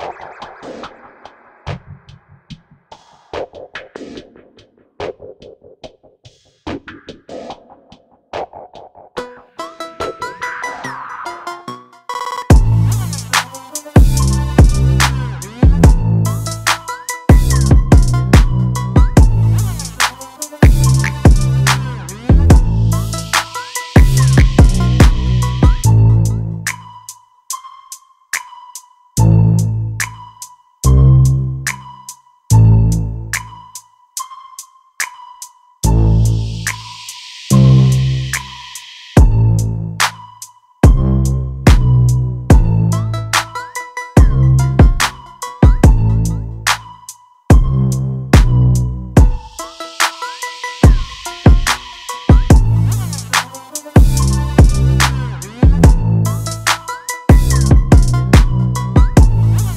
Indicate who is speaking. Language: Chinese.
Speaker 1: you